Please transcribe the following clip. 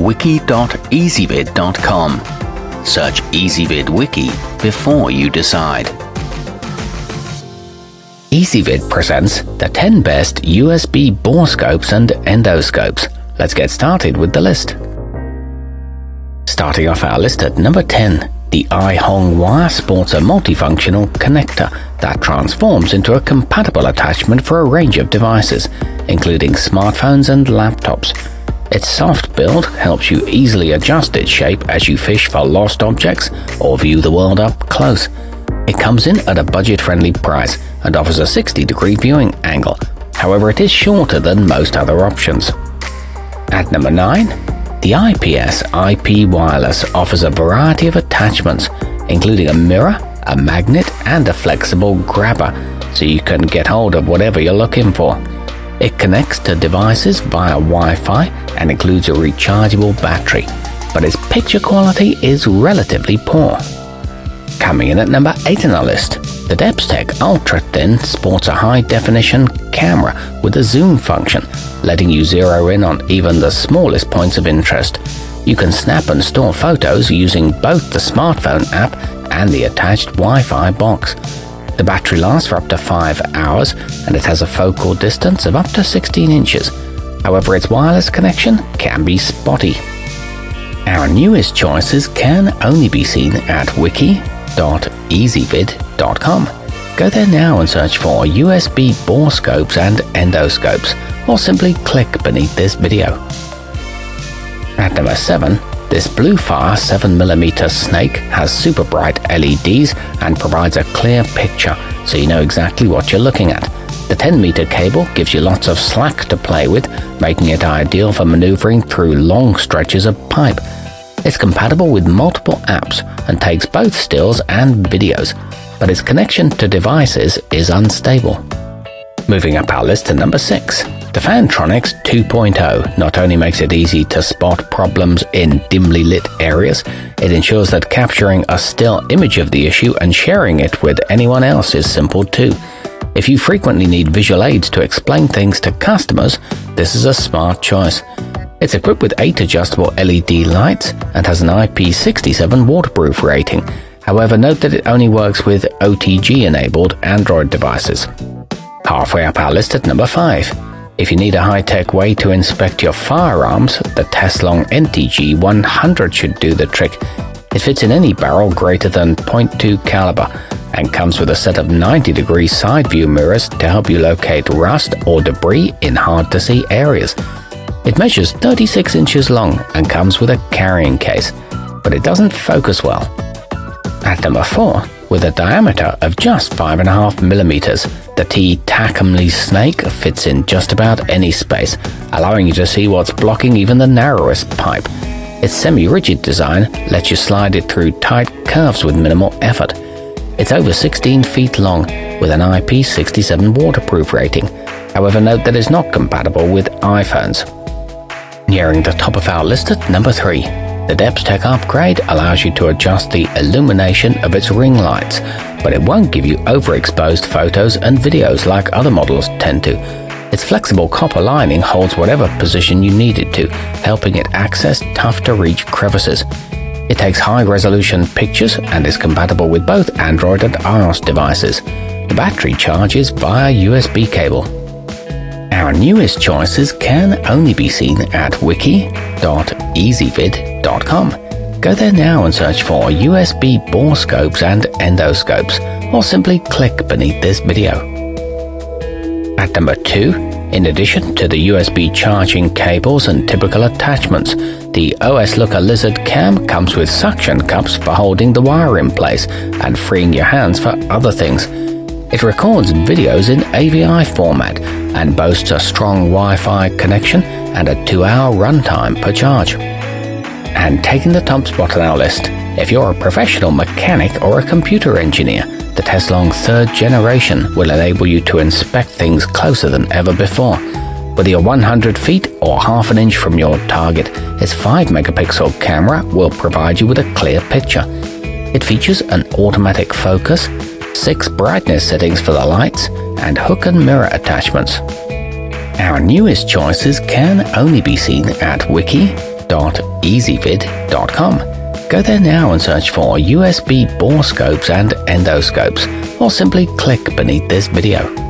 wiki.ezvid.com. Search Ezvid Wiki before you decide. Ezvid presents the 10 best USB borescopes and endoscopes. Let's get started with the list. Starting off our list at number 10, the iHong wire sports a multifunctional connector that transforms into a compatible attachment for a range of devices, including smartphones and laptops. Its soft build helps you easily adjust its shape as you fish for lost objects or view the world up close. It comes in at a budget-friendly price and offers a 60-degree viewing angle, however it is shorter than most other options. At number 9, the IPS IP Wireless offers a variety of attachments, including a mirror, a magnet, and a flexible grabber, so you can get hold of whatever you're looking for. It connects to devices via Wi-Fi and includes a rechargeable battery, but its picture quality is relatively poor. Coming in at number 8 on our list, the Depstech Ultra Thin sports a high-definition camera with a zoom function, letting you zero in on even the smallest points of interest. You can snap and store photos using both the smartphone app and the attached Wi-Fi box. The battery lasts for up to 5 hours and it has a focal distance of up to 16 inches. However, its wireless connection can be spotty. Our newest choices can only be seen at wiki.ezvid.com Go there now and search for USB borescopes and endoscopes, or simply click beneath this video. At number 7, this Bluefire 7mm snake has super bright LEDs and provides a clear picture so you know exactly what you're looking at. The 10 meter cable gives you lots of slack to play with, making it ideal for maneuvering through long stretches of pipe. It's compatible with multiple apps and takes both stills and videos, but its connection to devices is unstable. Moving up our list to number 6. The Fantronics 2.0 not only makes it easy to spot problems in dimly lit areas, it ensures that capturing a still image of the issue and sharing it with anyone else is simple too. If you frequently need visual aids to explain things to customers, this is a smart choice. It's equipped with 8 adjustable LED lights and has an IP67 waterproof rating, However, note that it only works with OTG-enabled Android devices. Halfway up our list at number 5. If you need a high-tech way to inspect your firearms, the Teslong NTG 100 should do the trick. It fits in any barrel greater than .2 caliber and comes with a set of 90 degree side view mirrors to help you locate rust or debris in hard to see areas. It measures 36 inches long and comes with a carrying case, but it doesn't focus well. At number 4, with a diameter of just 5.5 millimeters, the T Takmly snake fits in just about any space, allowing you to see what's blocking even the narrowest pipe. Its semi-rigid design lets you slide it through tight curves with minimal effort. It's over 16 feet long, with an IP67 waterproof rating. However, note that it's not compatible with iPhones. Nearing the top of our list at number 3, the Depstech upgrade allows you to adjust the illumination of its ring lights, but it won't give you overexposed photos and videos like other models tend to. Its flexible copper lining holds whatever position you need it to, helping it access tough-to-reach crevices. It takes high-resolution pictures and is compatible with both Android and iOS devices. The battery charges via USB cable. Our newest choices can only be seen at wiki.ezvid.com. Go there now and search for USB borescopes and endoscopes, or simply click beneath this video. At number 2, in addition to the USB charging cables and typical attachments, the OS Looker Lizard Cam comes with suction cups for holding the wire in place and freeing your hands for other things. It records videos in AVI format and boasts a strong Wi-Fi connection and a two-hour runtime per charge. And taking the top spot on our list, if you're a professional mechanic or a computer engineer, the Teslong third generation will enable you to inspect things closer than ever before. Whether you're 100 feet or half an inch from your target, its 5 megapixel camera will provide you with a clear picture. It features an automatic focus, six brightness settings for the lights, and hook and mirror attachments. Our newest choices can only be seen at www.ezvid.com. Go there now and search for USB borescopes and endoscopes, or simply click beneath this video.